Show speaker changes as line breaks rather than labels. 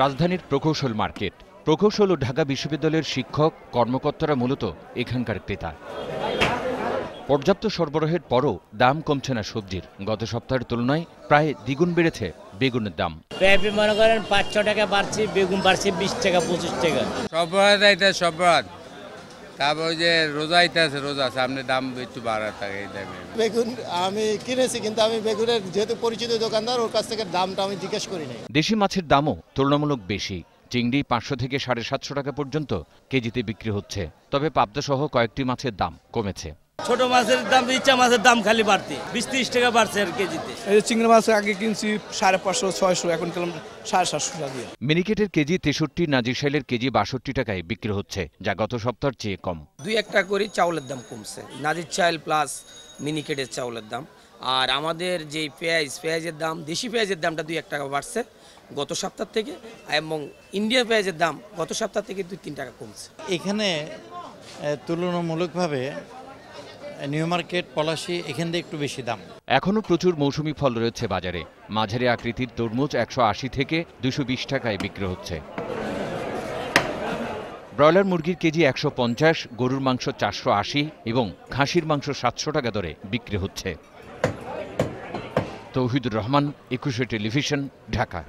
রাজধানীর প্রকৌশল মার্কেট। প্রকৌশল ও ঢাকা বিশ্ববিদ্যালয়ের শিক্ষক কর্মকর্তারা মূলত এখানকার ক্রেতা। পর্যাপ্ত সরবরাহের পরও দাম কমছে না সবজির। গত সপ্তাহের তুলনায় প্রায় দ্বিগুণ বেড়েছে বেগুনের দাম।
পেঁপে মনে করেন পাঁচ ছ টাকা বাড়ছে বেগুন বাড়ছে বিশ টাকা পঁচিশ টাকা।
সব সব তারপর ওই যে রোজা আছে রোজা সামনে দাম একটু বাড়া থাকে এই
বেগুন আমি কিনেছি কিন্তু আমি বেগুনের যেহেতু পরিচিত দোকানদার ওর কাছ থেকে দামটা আমি জিজ্ঞেস করি নাই।
দেশি মাছের দামও তুলনামূলক বেশি। চিংড়ি পাঁচশো থেকে সাড়ে সাতশো টাকা পর্যন্ত কেজিতে বিক্রি হচ্ছে। তবে পাবদা সহ কয়েকটি মাছের দাম কমেছে।
ছোট মাছের দাম ইচ্ছা মাছের দাম খালি বাড়তি। বিশ ত্রিশ টাকা বাড়ছে আর কেজিতে।
এই যে চিংড়ি মাছ আগে কিনছি সাড়ে পাঁচশো ছয়শো এখন কিনলাম সাড়ে সাতশো টাকা দিয়ে।
মিনিকেটের কেজি তেষট্টি নাজিরশাইলের কেজি বাষট্টি টাকায় বিক্রি হচ্ছে যা গত সপ্তাহের চেয়ে কম।
দুই একটা করে চাউলের দাম কমছে। নাজির চাইল প্লাস মিনিকেটের চাউলের দাম। আর আমাদের যে পেঁয়াজ পেঁয়াজের দাম দেশি পেঁয়াজের দামটা দুই এক টাকা বাড়ছে গত সপ্তাহ থেকে এবং ইন্ডিয়া পেঁয়াজের দাম গত সপ্তাহ থেকে দুই তিন টাকা কমছে।
এখানে তুলনামূলকভাবে নিউ মার্কেট পলাশি, এখান থেকে একটু বেশি দাম।
এখনও প্রচুর মৌসুমি ফল রয়েছে বাজারে। মাঝারি আকৃতির তরমুজ একশো আশি থেকে দুশো বিশ টাকায় বিক্রি হচ্ছে। ব্রয়লার মুরগির কেজি একশো পঞ্চাশ, গরুর মাংস চারশো আশি এবং খাসির মাংস সাতশো টাকা দরে বিক্রি হচ্ছে। তৌহিদুর রহমান, একুশে টেলিভিশন, ঢাকা।